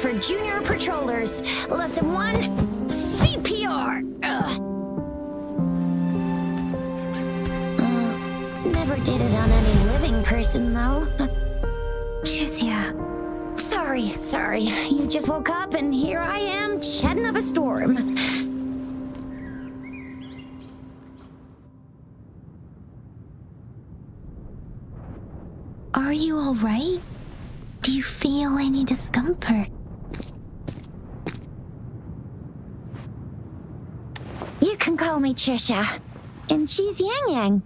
For junior patrollers. Lesson one CPR. Uh, never did it on any living person, though. Chixia. Sorry, sorry. You just woke up and here I am, chatting up a storm. Are you alright? Do you feel any discomfort? Can call me Chixia. And she's Yang Yang.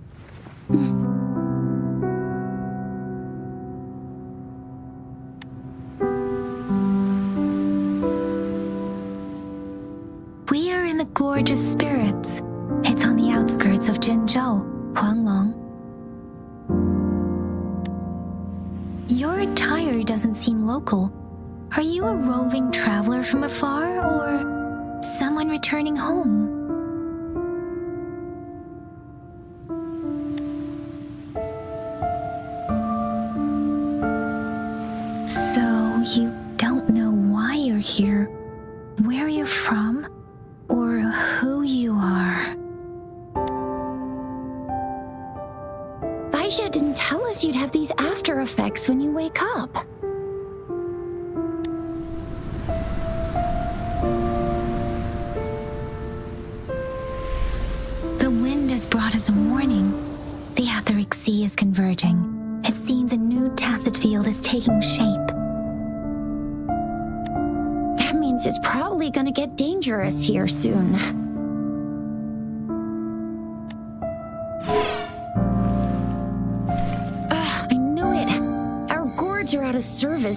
We are in the gorgeous spirits. It's on the outskirts of Jinzhou, Huanglong. Your attire doesn't seem local. Are you a roving traveler from afar, or someone returning home?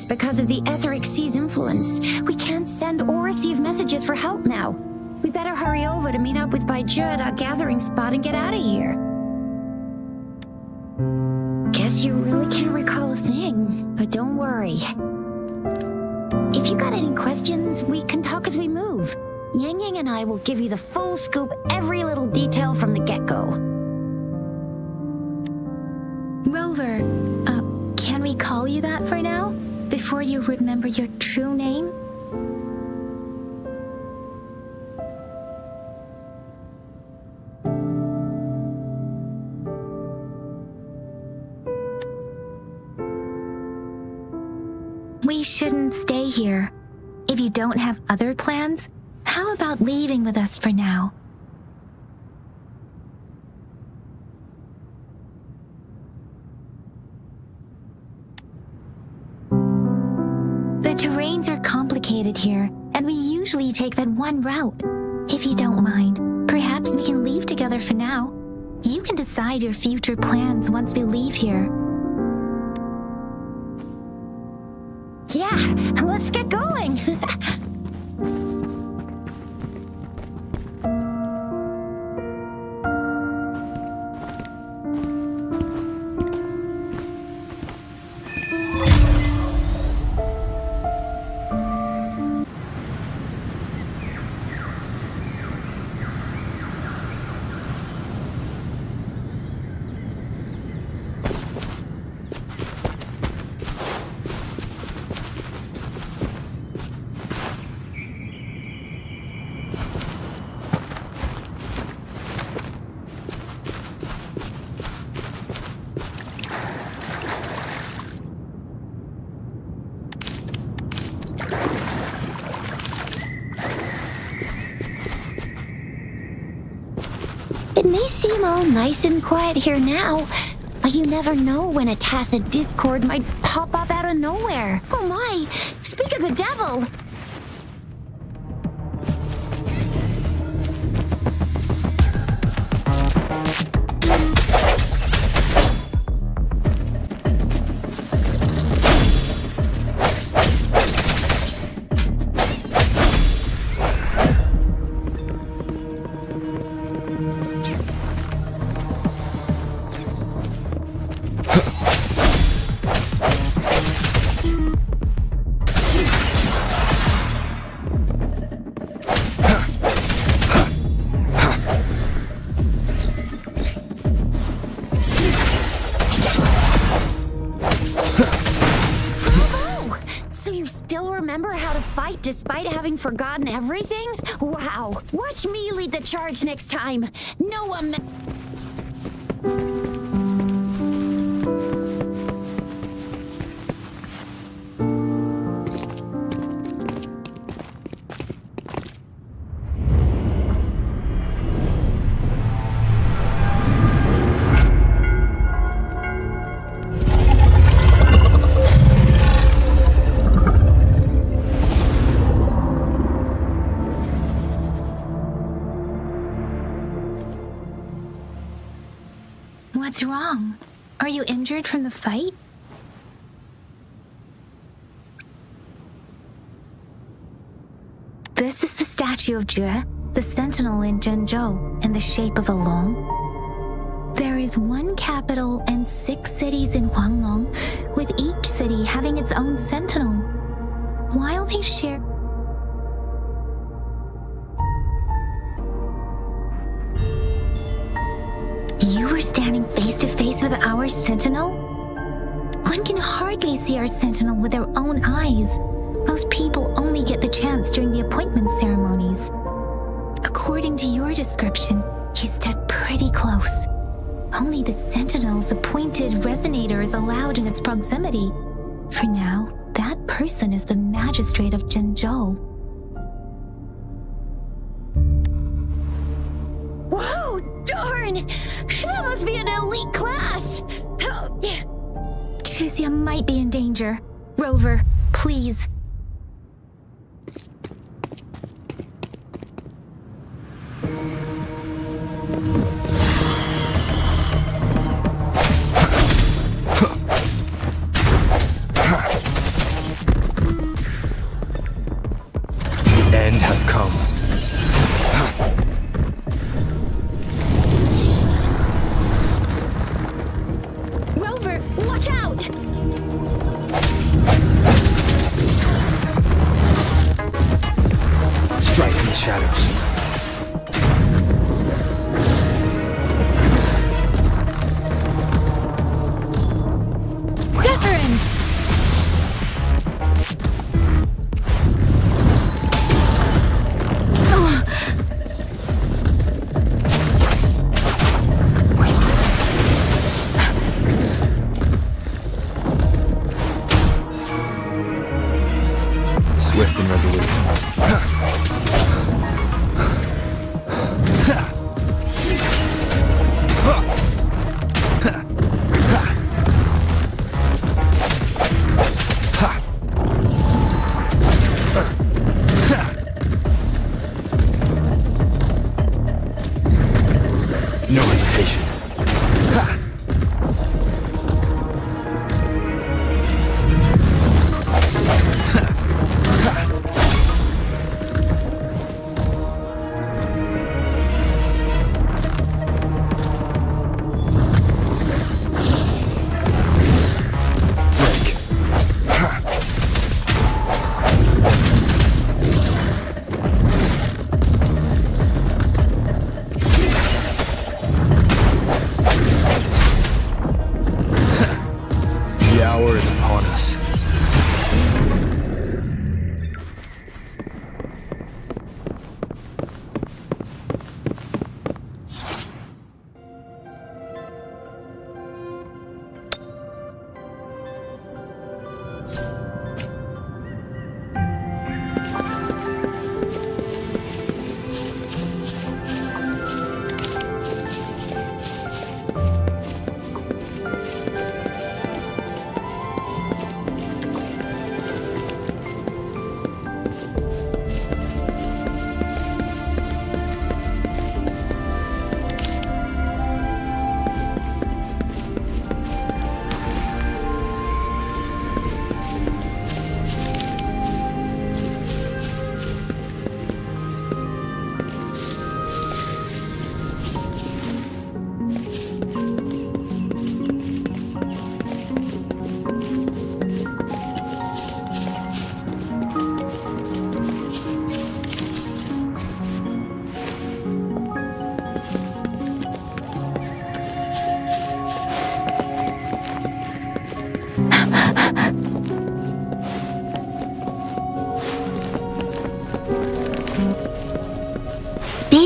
Because of the Etheric Sea's influence. We can't send or receive messages for help now. We better hurry over to meet up with Baizhi at our gathering spot and get out of here. Guess you really can't recall a thing, but don't worry. If you got any questions, we can talk as we move. Yang Yang and I will give you the full scoop, every little detail from the get-go. Rover, uh, can we call you that for now? Before you remember your true name? We shouldn't stay here. If you don't have other plans, how about leaving with us for now? Here, and we usually take that one route. If you don't mind, perhaps we can leave together for now. You can decide your future plans once we leave here. Yeah, let's get going. It may seem all nice and quiet here now, but you never know when a Tacet Discord might pop up out of nowhere. Oh my! Speak of the devil! Despite having forgotten everything? Wow. Watch me lead the charge next time. What's wrong? Are you injured from the fight? This is the statue of Jue, the sentinel in Jinzhou, in the shape of a long. There is one capital and six cities in Huanglong, with each city having its own sentinel. While they share standing face to face with our sentinel? One can hardly see our sentinel with their own eyes. Most people only get the chance during the appointment ceremonies. According to your description, you stood pretty close. Only the sentinel's appointed resonator is allowed in its proximity. For now, that person is the magistrate of Jinzhou. Must be an elite class! Oh, might be in danger. Rover, please.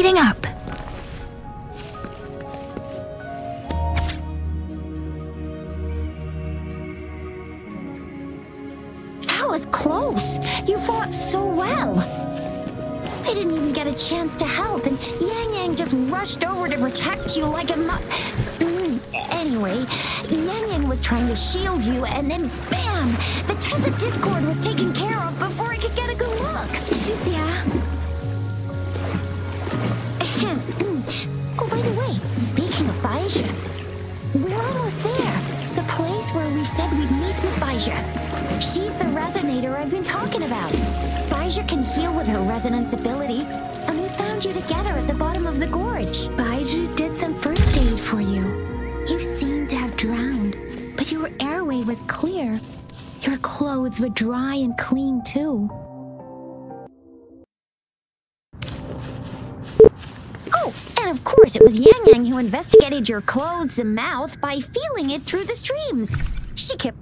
Up. That was close. You fought so well. I didn't even get a chance to help, and Yang Yang just rushed over to protect you like a mu- Mm, Anyway, Yang Yang was trying to shield you, and then bam! The Tacet Discord was taken care of before I could get a good look. Chixia. Where we said we'd meet with Baizhi. She's the resonator I've been talking about. Baizhi can heal with her resonance ability, and we found you together at the bottom of the gorge. Baizhi did some first aid for you. You seemed to have drowned, but your airway was clear. Your clothes were dry and clean too. Was Yang Yang who investigated your clothes and mouth by feeling it through the streams. She kept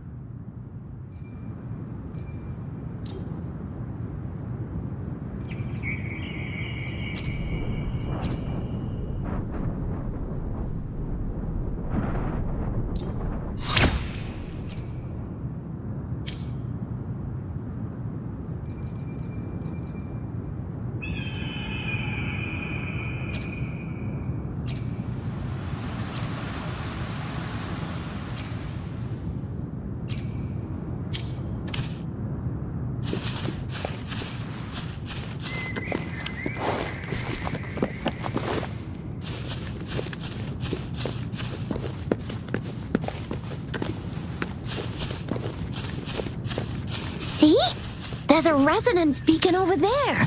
See? There's a resonance beacon over there.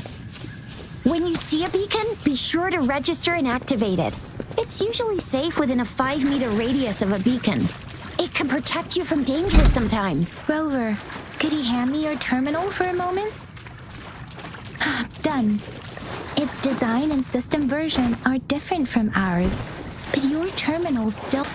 When you see a beacon, be sure to register and activate it. It's usually safe within a 5 meter radius of a beacon. It can protect you from danger sometimes. Rover, could you hand me your terminal for a moment? Ah, done. Its design and system version are different from ours, but your terminal still.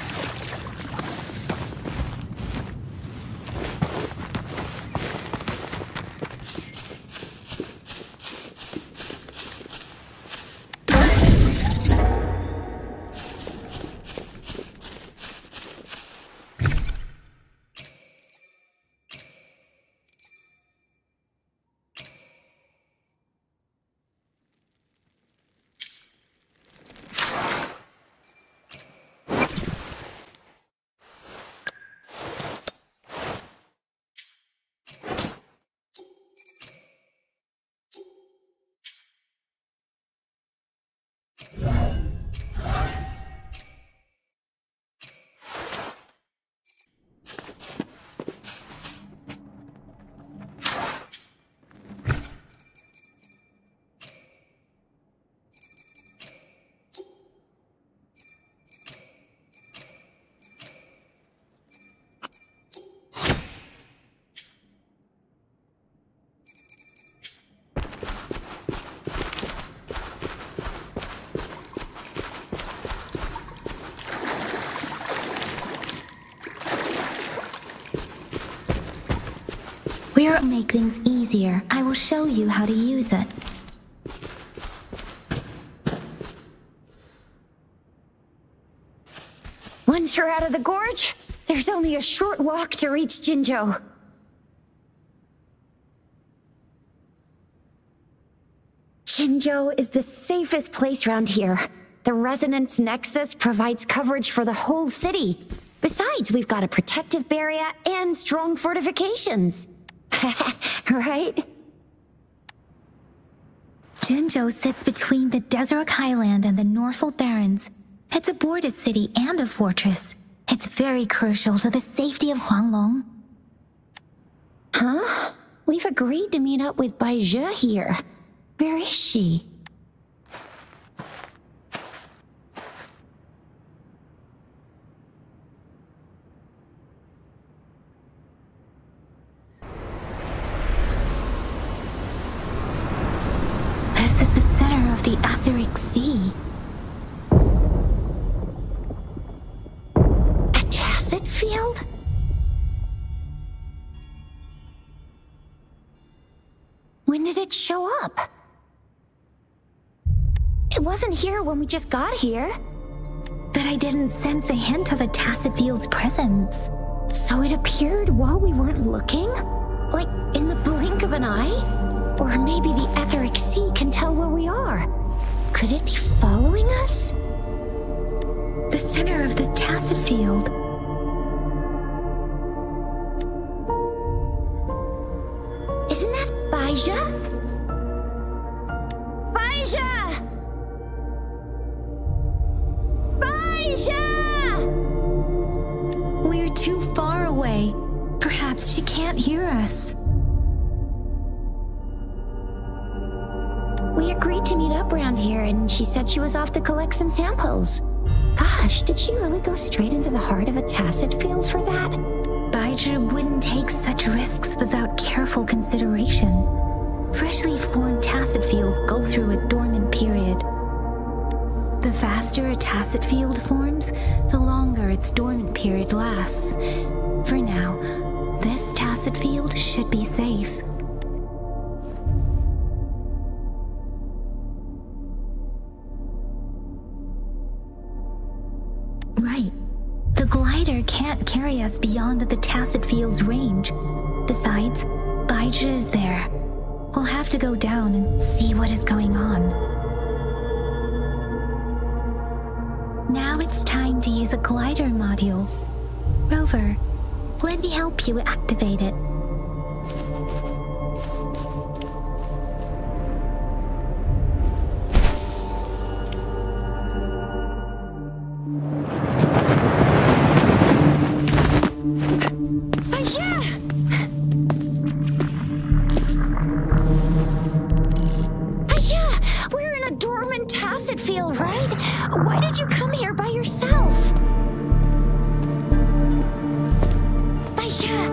We'll make things easier. I will show you how to use it. Once you're out of the gorge, there's only a short walk to reach Jinzhou. Jinzhou is the safest place around here. The Resonance Nexus provides coverage for the whole city. Besides, we've got a protective barrier and strong fortifications. right? Jinzhou sits between the Desert Highland and the Norfall Barrens. It's a border city and a fortress. It's very crucial to the safety of Huanglong. Huh? We've agreed to meet up with Baizhi here. Where is she? This is the center of the Etheric Sea. A Tacet field? When did it show up? It wasn't here when we just got here. But I didn't sense a hint of a Tacet Field's presence. So it appeared while we weren't looking? Like in the blink of an eye? Or maybe the etheric sea can tell where we are. Could it be following us? The center of the Tacet Field. That Baizhi? Baizhi! Baizhi! We're too far away. Perhaps she can't hear us. We agreed to meet up around here and she said she was off to collect some samples. Gosh, did she really go straight into the heart of a Tacet Field for that? Baizhi wouldn't take such risks without careful consideration. Freshly formed Tacet Fields go through a dormant period. The faster a Tacet Field forms, the longer its dormant period lasts. For now, this Tacet Field should be safe. Right. The glider can't carry us beyond the Tacet Field's range. Besides, Baizhi is there. We'll have to go down and see what is going on. Now it's time to use a glider module. Rover, let me help you activate it. Baizhi,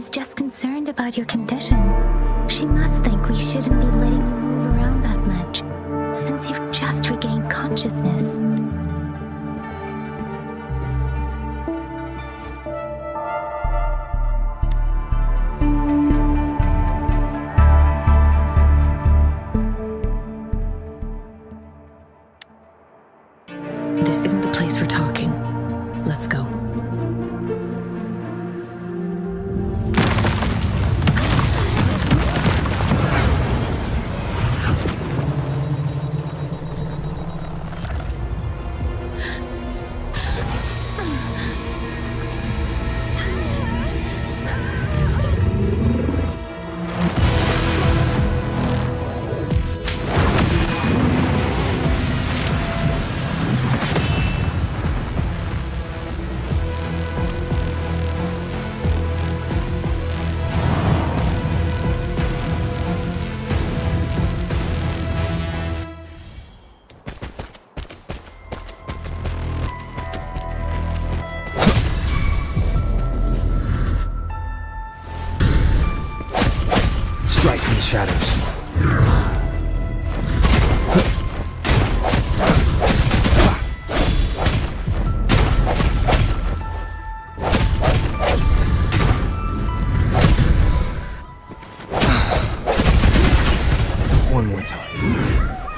is just concerned about your condition. She must think we shouldn't be letting you move around that much, since you've just regained consciousness. This isn't the place for talking. Let's go. One more time.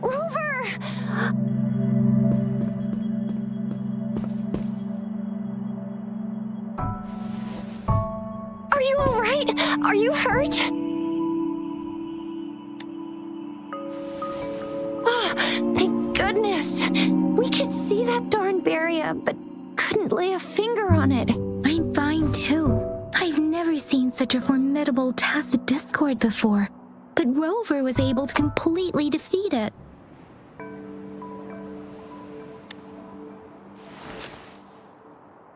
Rover! Are you alright? Are you hurt? Oh, thank goodness. We could see that darn barrier, but couldn't lay a finger on it. I'm fine too. I've never seen such a formidable Tacet Discord before, but Rover was able to completely defeat it.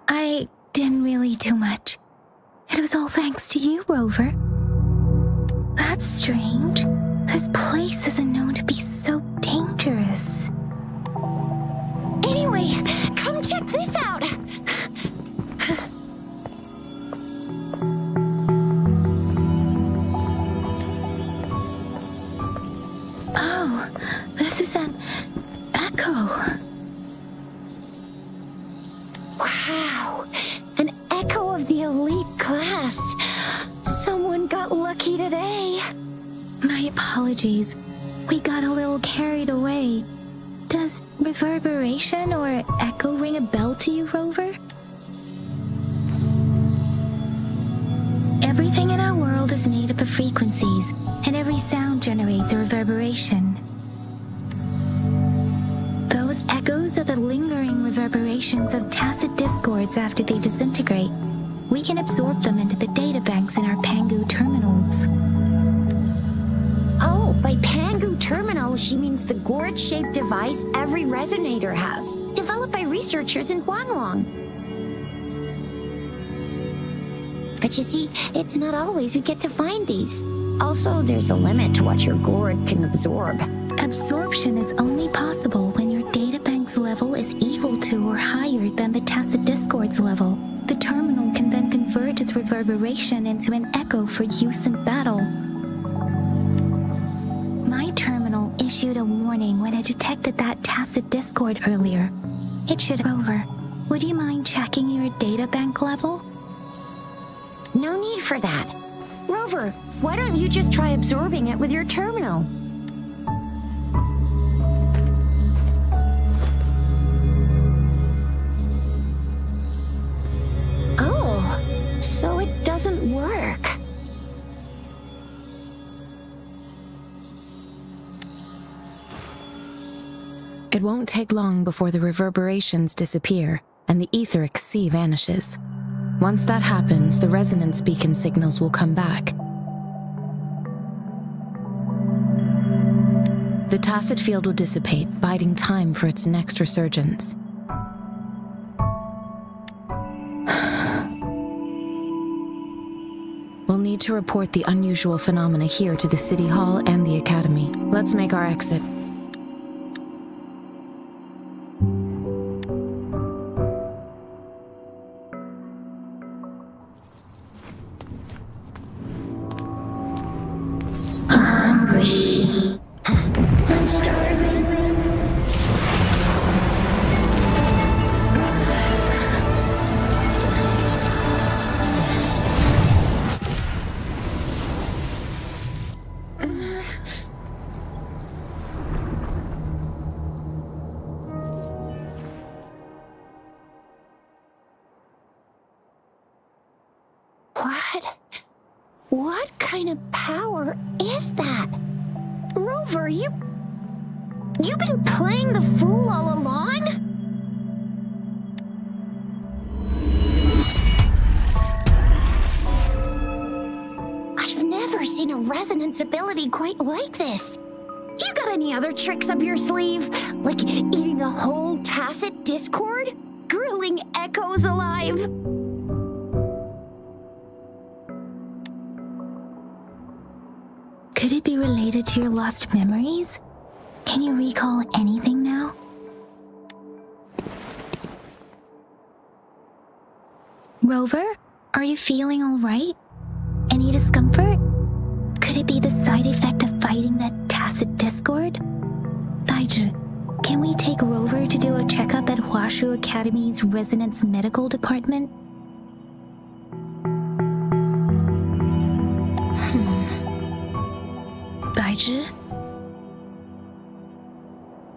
I didn't really do much. It was all thanks to you, Rover. That's strange. This place isn't known to be so dangerous. Anyway, apologies. We got a little carried away. Does reverberation or echo ring a bell to you, Rover? Everything in our world is made up of frequencies, and every sound generates a reverberation. Those echoes are the lingering reverberations of Tacet Discords after they disintegrate. We can absorb them into the data banks in our Pangu terminals. By Pangu Terminal, she means the gourd-shaped device every resonator has, developed by researchers in Huanglong. But you see, it's not always we get to find these. Also, there's a limit to what your gourd can absorb. Absorption is only possible when your databank's level is equal to or higher than the Tacet Discord's level. The terminal can then convert its reverberation into an echo for use in battle. Issued a warning when it detected that Tacet Discord earlier. It should over. Would you mind checking your data bank level? No need for that. Rover, why don't you just try absorbing it with your terminal? Won't take long before the reverberations disappear and the etheric sea vanishes. Once that happens, the resonance beacon signals will come back. The Tacet Field will dissipate, biding time for its next resurgence. We'll need to report the unusual phenomena here to the City Hall and the Academy. Let's make our exit. Sleeve? Like eating a whole Tacet Discord? Grilling echoes alive? Could it be related to your lost memories? Can you recall anything now? Rover, are you feeling alright? Any discomfort? Could it be the side effect of fighting that Tacet Discord? Baizhi, can we take Rover to do a checkup at Huaxu Academy's Resonance Medical Department? Hmm. Baizhi?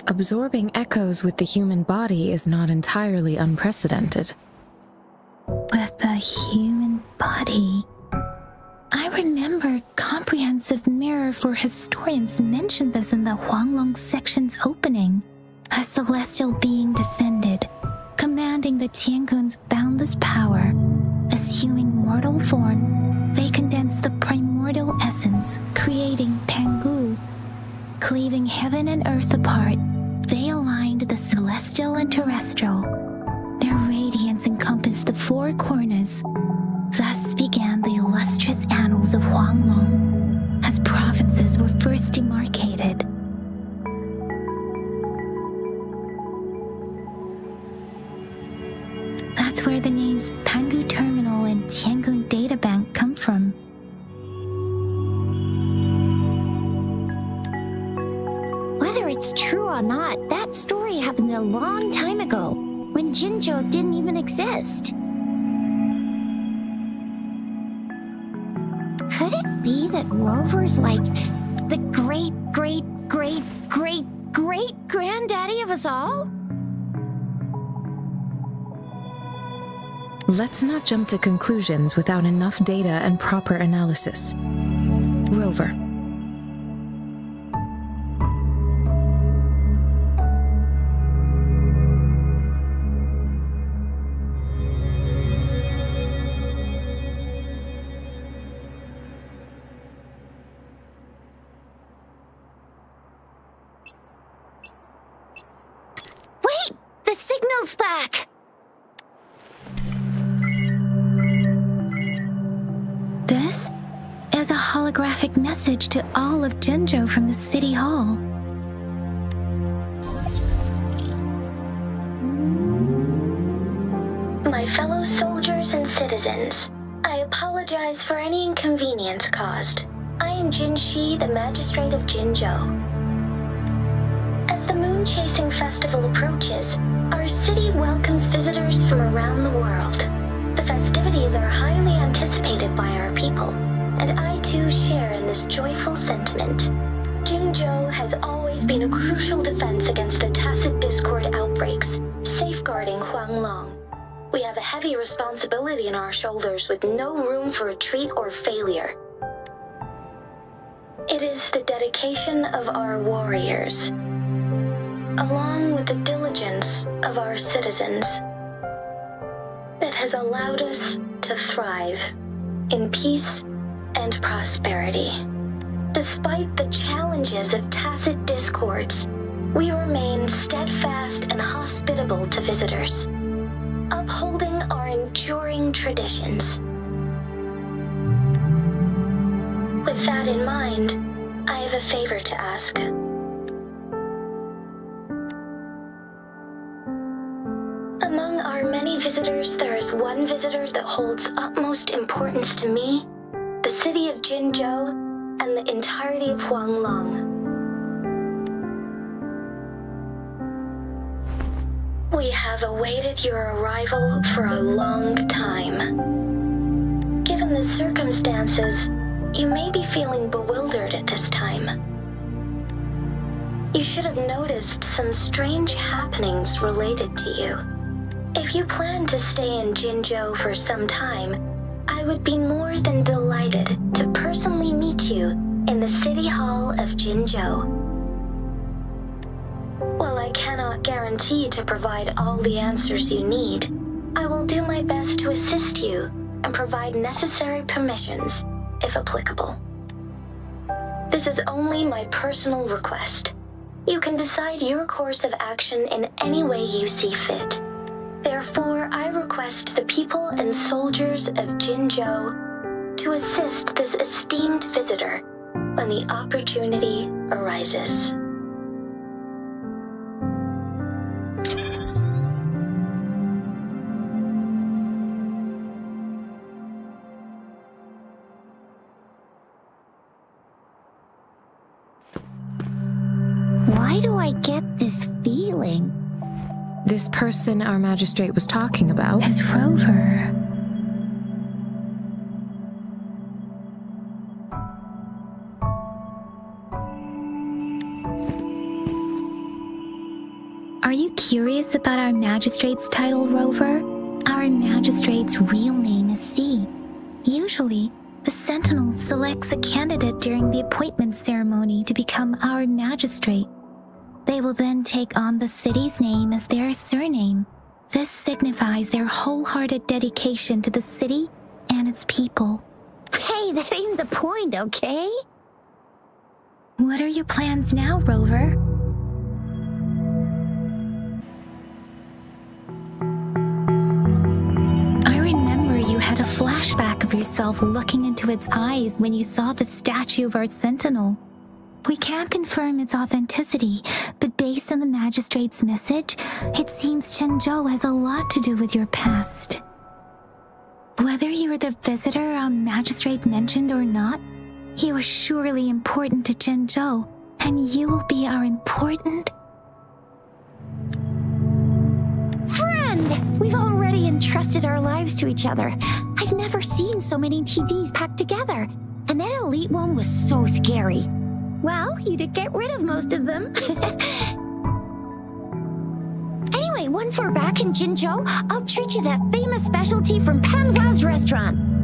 Absorbing echoes with the human body is not entirely unprecedented. with the human body. I remember Comprehensive Mirror for Historians mentioned this in the Huanglong section's opening. A celestial being descended, commanding the Tiankun's boundless power. Assuming mortal form, they condensed the primordial essence, creating Pangu. Cleaving heaven and earth apart, they aligned the celestial and terrestrial. Their radiance encompassed the four corners. Thus began the illustrious annals of Huanglong, first demarcated. That's where the names Pangu Terminal and Tiangun Data Bank come from. Whether it's true or not, that story happened a long time ago, when Jinzhou didn't even exist. Could it be that Rover's like granddaddy of us all? Let's not jump to conclusions without enough data and proper analysis. Rover. A holographic message to all of Jinzhou from the City Hall. My fellow soldiers and citizens, I apologize for any inconvenience caused. I am Jinhsi, the magistrate of Jinzhou. As the Moon-chasing festival approaches, our city welcomes visitors from around the world. The festivities are highly anticipated by our people, and I joyful sentiment. Jinzhou has always been a crucial defense against the Tacet Discord outbreaks, safeguarding Huanglong. We have a heavy responsibility on our shoulders with no room for retreat or failure. It is the dedication of our warriors, along with the diligence of our citizens, that has allowed us to thrive in peace and prosperity. Despite the challenges of Tacet Discords, we remain steadfast and hospitable to visitors, upholding our enduring traditions. With that in mind, I have a favor to ask. Among our many visitors, there is one visitor that holds utmost importance to me, of Jinzhou, and the entirety of Huanglong. We have awaited your arrival for a long time. Given the circumstances, you may be feeling bewildered at this time. You should have noticed some strange happenings related to you. If you plan to stay in Jinzhou for some time, I would be more than delighted to personally meet you in the City Hall of Jinzhou. While I cannot guarantee to provide all the answers you need, I will do my best to assist you and provide necessary permissions, if applicable. This is only my personal request. You can decide your course of action in any way you see fit. Therefore, I request the people and soldiers of Jinzhou to assist this esteemed visitor when the opportunity arises. This person our magistrate was talking about. As Rover. Are you curious about our magistrate's title, Rover? Our magistrate's real name is C. Usually, the Sentinel selects a candidate during the appointment ceremony to become our magistrate. They will then take on the city's name as their surname. This signifies their wholehearted dedication to the city and its people. Hey, that ain't the point, okay? What are your plans now, Rover? I remember you had a flashback of yourself looking into its eyes when you saw the statue of our sentinel. We can't confirm its authenticity, but based on the magistrate's message, it seems Jinzhou has a lot to do with your past. Whether you were the visitor our magistrate mentioned or not, you are surely important to Jinzhou, and you will be our important Friend! We've already entrusted our lives to each other. I've never seen so many TDs packed together. And that elite one was so scary. Well, you did get rid of most of them. anyway, once we're back in Jinzhou, I'll treat you that famous specialty from Panhua's restaurant.